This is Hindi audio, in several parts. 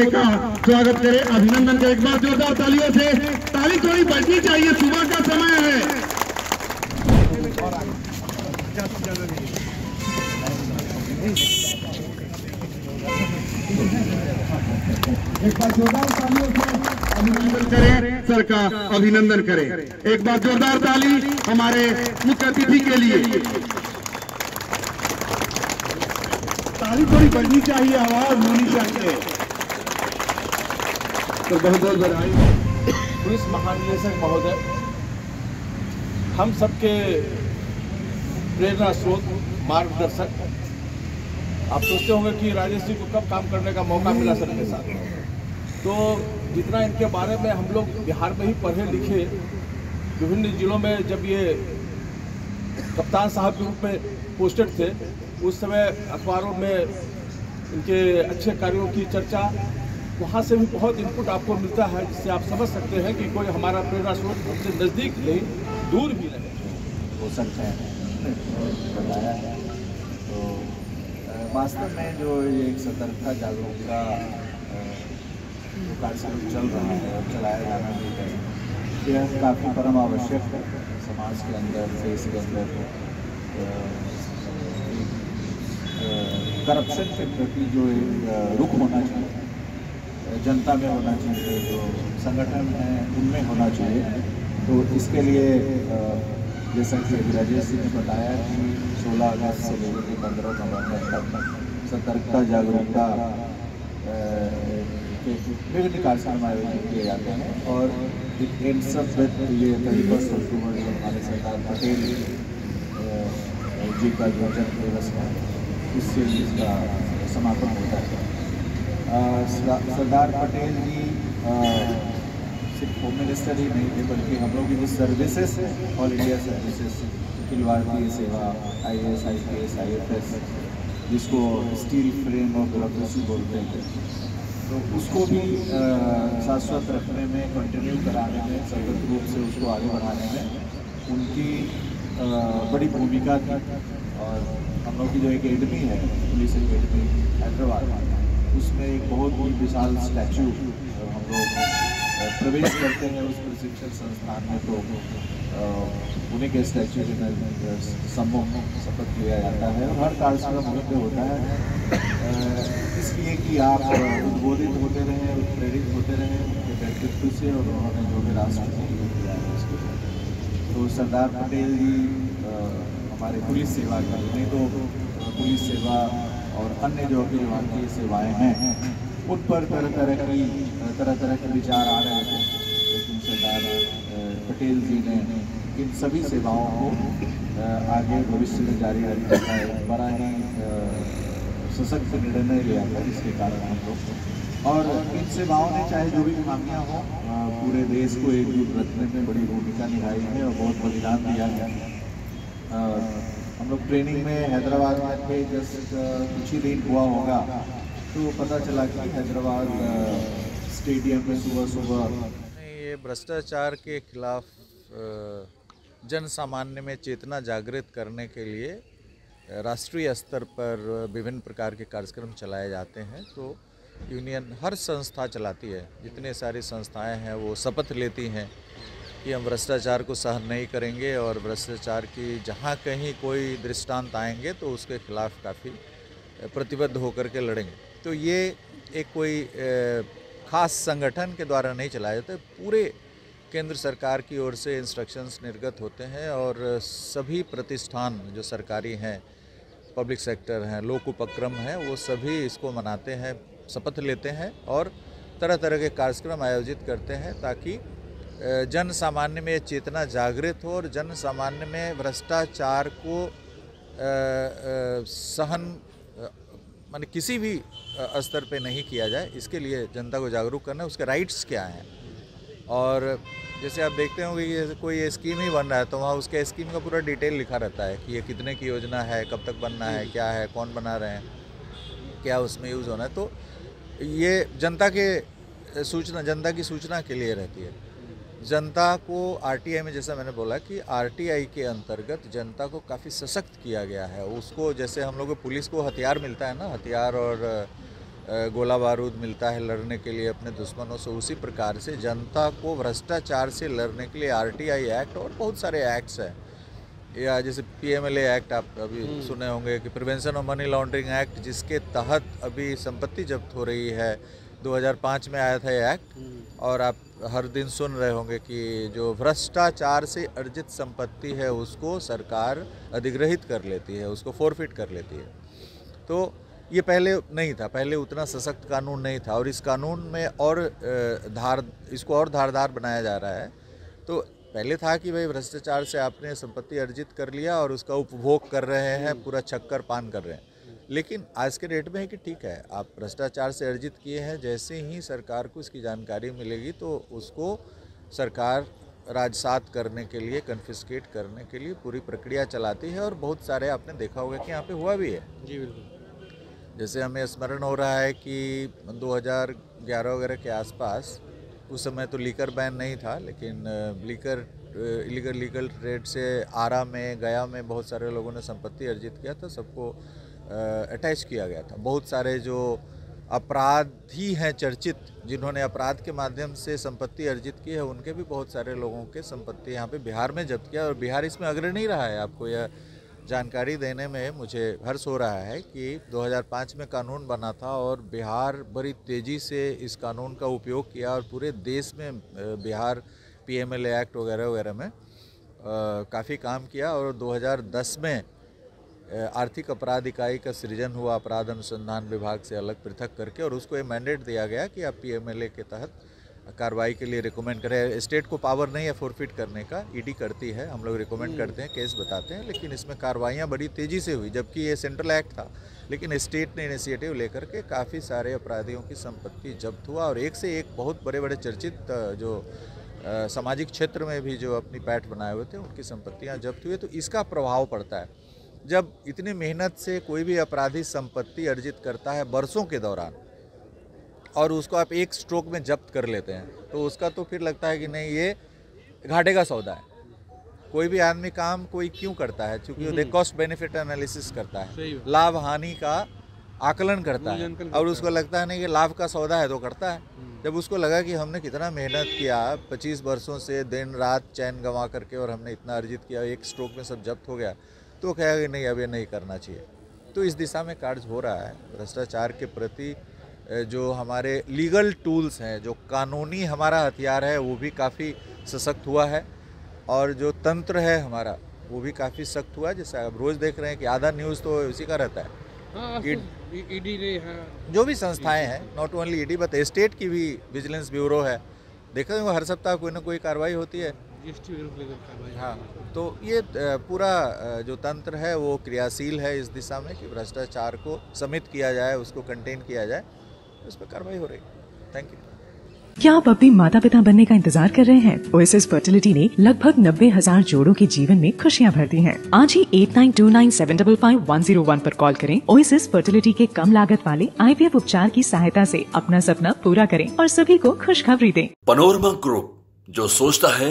का स्वागत करें। अभिनंदन करें एक बार जोरदार तालियों से। ताली थोड़ी बढ़नी चाहिए, सुबह का समय है। एक बार जोरदार तालियों से अभिनंदन करें, सर का अभिनंदन करें। एक बार जोरदार ताली हमारे मुख्य अतिथि के लिए। ताली थोड़ी बढ़नी चाहिए, आवाज़ होनी चाहिए। तो बहुत बहुत बधाई पुलिस महानिदेशक महोदय, हम सबके प्रेरणा स्रोत मार्गदर्शक। आप सोचते होंगे कि राजेश जी को कब काम करने का मौका मिला सबके साथ। तो जितना इनके बारे में हम लोग बिहार में ही पढ़े लिखे, विभिन्न जिलों में जब ये कप्तान साहब के रूप में पोस्टेड थे, उस समय अखबारों में इनके अच्छे कार्यों की चर्चा वहाँ से भी बहुत इनपुट आपको मिलता है, जिससे आप समझ सकते हैं कि कोई हमारा प्रेरणा स्रोत हमसे नज़दीक नहीं, दूर भी नहीं। हो सकते हैं। तो वास्तव में जो ये एक सतर्कता जागरूकता जो कार्यक्रम चल रहा है और चलाया जाना भी है, यह काफ़ी परम आवश्यक है। समाज के अंदर, देश के अंदर करप्शन के प्रति जो एक रुख होना चाहिए। जनता में होना चाहिए, जो संगठन है, उनमें होना चाहिए। तो इसके लिए जैसा कि राजेश जी ने बताया कि 16 अगस्त से लेकर के पंद्रह नवंबर तक सतर्कता, जागरूकता के विभिन्न कार्यक्रम आयोजित किए जाते हैं और अप विद ये थर्टी फ़र्स्ट अक्टूबर जो हमारे सरदार पटेल जी का जो जन्म दिवस है उससे इसका समापन होता है। सरदार पटेल जी सिर्फ़ होम मिनिस्टर ही नहीं थे, बल्कि हम लोग की जो सर्विसेज़ है ऑल इंडिया सर्विसेज़ अखिल भारतीय सेवा I S I P S I F S जिसको स्टील फ्रेम ऑफ़ ब्यूरोक्रेसी बोलते हैं। तो उसको भी शाश्वत रखने में कंटिन्यू कराने में, सतत रूप से उसको आगे बढ़ाने में उनकी बड़ी भूमिका थी। और हम लोग की जो एकेडमी है, पुलिस एकेडमी हैदराबाद। उसमें एक बहुत ही विशाल स्टैचू हम लोग प्रवेश करते हैं उस प्रशिक्षण संस्थान में तो उन्हीं के स्टैचू के में शपथ लिया जाता है हर कार्यक्रम वहीं पे होता है इसलिए कि आप उद्बोधित होते रहें प्रेरित होते रहें उनके व्यक्तित्व से और उन्होंने जो भी राष्ट्र किया है उसके। तो सरदार पटेल जी हमारे पुलिस सेवा का नहीं तो पुलिस सेवा और अन्य जो अखिल भारतीय सेवाएँ हैं, उन पर तरह तरह की तरह तरह के विचार आ रहे थे लेकिन सरदार पटेल जी ने इन सभी सेवाओं को आगे भविष्य में जारी रखने का एक बड़ा ही सशक्त निर्णय लिया था, जिसके कारण हम लोग और इन सेवाओं ने चाहे जो भी खामियाँ हो पूरे देश को एकजुट रखने में बड़ी भूमिका निभाई है और बहुत बलिदान दिया है। हम लोग ट्रेनिंग में हैदराबाद में जस्ट कुछ ही दिन हुआ होगा तो पता चला कि हैदराबाद स्टेडियम में सुबह सुबह ये भ्रष्टाचार के खिलाफ जन सामान्य में चेतना जागृत करने के लिए राष्ट्रीय स्तर पर विभिन्न प्रकार के कार्यक्रम चलाए जाते हैं। तो यूनियन हर संस्था चलाती है, जितने सारी संस्थाएँ हैं वो शपथ लेती हैं। कि हम भ्रष्टाचार को सहन नहीं करेंगे और भ्रष्टाचार की जहाँ कहीं कोई दृष्टांत आएँगे तो उसके खिलाफ काफ़ी प्रतिबद्ध होकर के लड़ेंगे। तो ये एक कोई खास संगठन के द्वारा नहीं चलाया जाता, पूरे केंद्र सरकार की ओर से इंस्ट्रक्शंस निर्गत होते हैं और सभी प्रतिष्ठान जो सरकारी हैं पब्लिक सेक्टर हैं, लोक उपक्रम हैं, वो सभी इसको मनाते हैं, शपथ लेते हैं और तरह तरह के कार्यक्रम आयोजित करते हैं ताकि जन सामान्य में चेतना जागृत हो और जन सामान्य में भ्रष्टाचार को सहन मान किसी भी स्तर पे नहीं किया जाए। इसके लिए जनता को जागरूक करना उसके राइट्स क्या हैं? और जैसे आप देखते होंगे ये कोई स्कीम ही बन रहा है तो वहाँ उसके स्कीम का पूरा डिटेल लिखा रहता है कि ये कितने की योजना है कब तक बनना है क्या है कौन बना रहे हैं क्या उसमें यूज़ होना है। तो ये जनता के सूचना जनता की सूचना के लिए रहती है। जनता को आरटीआई में जैसा मैंने बोला कि आरटीआई के अंतर्गत जनता को काफ़ी सशक्त किया गया है। उसको जैसे हम लोग पुलिस को हथियार मिलता है ना हथियार और गोला बारूद मिलता है लड़ने के लिए अपने दुश्मनों से उसी प्रकार से जनता को भ्रष्टाचार से लड़ने के लिए आरटीआई एक्ट और बहुत सारे एक्ट्स हैं। या जैसे पीएमएलए एक्ट आप अभी सुने होंगे कि prevention of money laundering act जिसके तहत अभी संपत्ति जब्त हो रही है। 2005 में आया था ये एक्ट और आप हर दिन सुन रहे होंगे कि जो भ्रष्टाचार से अर्जित संपत्ति है उसको सरकार अधिग्रहित कर लेती है उसको फोरफिट कर लेती है। तो ये पहले नहीं था पहले उतना सशक्त कानून नहीं था और इस कानून में और धार इसको और धारदार बनाया जा रहा है। तो पहले था कि भाई भ्रष्टाचार से आपने संपत्ति अर्जित कर लिया और उसका उपभोग कर रहे हैं पूरा चक्कर पान कर रहे हैं। लेकिन आज के डेट में है कि ठीक है आप भ्रष्टाचार से अर्जित किए हैं जैसे ही सरकार को इसकी जानकारी मिलेगी तो उसको सरकार राजसात करने के लिए कन्फिस्केट करने के लिए पूरी प्रक्रिया चलाती है और बहुत सारे आपने देखा होगा कि यहाँ पे हुआ भी है। जी बिल्कुल। जैसे हमें स्मरण हो रहा है कि 2011 वगैरह के आसपास उस समय तो लीकर बैन नहीं था लेकिन लीकर इलीगल लीगल ट्रेड से आरा में गया में बहुत सारे लोगों ने संपत्ति अर्जित किया था सबको अटैच किया गया था। बहुत सारे जो अपराधी हैं चर्चित, जिन्होंने अपराध के माध्यम से संपत्ति अर्जित की है, उनके भी बहुत सारे लोगों के संपत्ति यहाँ पे बिहार में जब्त किया और बिहार इसमें अग्रणी रहा है। आपको यह जानकारी देने में मुझे हर्ष हो रहा है कि 2005 में कानून बना था और बिहार बड़ी तेज़ी से इस कानून का उपयोग किया और पूरे देश में बिहार पीएमएलए एक्ट वगैरह वगैरह में काफ़ी काम किया और 2010 में आर्थिक अपराध इकाई का सृजन हुआ अपराध अनुसंधान विभाग से अलग पृथक करके और उसको ये मैंडेट दिया गया कि आप पीएमएलए के तहत कार्रवाई के लिए रिकमेंड करें स्टेट को पावर नहीं है फोरफिट करने का ईडी करती है हम लोग रिकमेंड हम्म। करते हैं केस बताते हैं लेकिन इसमें कार्रवाइयाँ बड़ी तेज़ी से हुई जबकि ये सेंट्रल एक्ट था लेकिन स्टेट ने इनिशिएटिव लेकर के काफ़ी सारे अपराधियों की संपत्ति जब्त हुआ और एक से एक बहुत बड़े बड़े चर्चित जो सामाजिक क्षेत्र में भी जो अपनी पैठ बनाए हुए थे उनकी संपत्तियाँ जब्त हुई तो इसका प्रभाव पड़ता है जब इतनी मेहनत से कोई भी अपराधी संपत्ति अर्जित करता है बरसों के दौरान और उसको आप एक स्ट्रोक में जब्त कर लेते हैं तो उसका तो फिर लगता है कि नहीं ये घाटे का सौदा है। कोई भी आदमी काम कोई क्यों करता है? क्योंकि वो कॉस्ट बेनिफिट एनालिसिस करता है। लाभ हानि का आकलन करता है। और उसको लगता है नहीं कि लाभ का सौदा है तो करता है। हम्म। जब उसको लगा कि हमने कितना मेहनत किया पच्चीस वर्षों से दिन रात चैन गंवा करके और हमने इतना अर्जित किया एक स्ट्रोक में सब जब्त हो गया तो कहेगा कि नहीं अब ये नहीं करना चाहिए। तो इस दिशा में कार्य हो रहा है। भ्रष्टाचार के प्रति जो हमारे लीगल टूल्स हैं जो कानूनी हमारा हथियार है वो भी काफ़ी सशक्त हुआ है। और जो तंत्र है हमारा वो भी काफ़ी सख्त हुआ है। जैसे आप रोज़ देख रहे हैं कि आधा न्यूज़ तो इसी का रहता है। हाँ, ईडी ने हाँ जो भी संस्थाएँ हैं not only ED but state की भी विजिलेंस ब्यूरो है। देखा हर सप्ताह कोई ना कोई कार्रवाई होती है। हाँ तो ये पूरा जो तंत्र है वो क्रियाशील है इस दिशा में कि भ्रष्टाचार को समित किया जाए उसको कंटेन किया जाए उस पर कार्रवाई हो रही है। थैंक यू क्या आप अपनी माता पिता बनने का इंतज़ार कर रहे हैं? ओएसएस फर्टिलिटी ने लगभग नब्बे हज़ार जोड़ों के जीवन में खुशियाँ भर दी हैं। आज ही eight nine two nine seven double five one zero one आरोप कॉल करें। ओएसएस फर्टिलिटी के कम लागत वाले आईवीएफ उपचार की सहायता से अपना सपना पूरा करें और सभी को खुशखबरी दें। पनोरमा ग्रुप जो सोचता है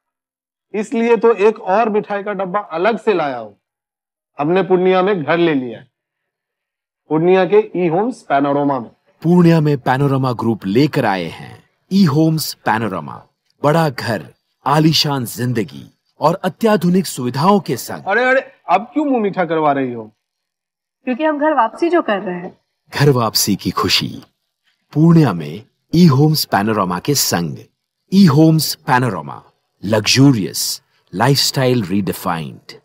इसलिए तो एक और मिठाई का डब्बा अलग से लाया हूँ। हमने पूर्णिया में घर ले लिया पूर्णिया के ई होम्स पैनोरमा में। पूर्णिया में पैनोरमा ग्रुप लेकर आए हैं। ई होम्स पैनोरमा बड़ा घर आलीशान ज़िंदगी और अत्याधुनिक सुविधाओं के संग। अरे अरे अब क्यों मुँह मीठा करवा रही हो? क्योंकि हम घर वापसी जो कर रहे हैं। घर वापसी की खुशी पूर्णिया में ई होम्स पैनोरमा के संग। E homes panorama luxurious, lifestyle redefined.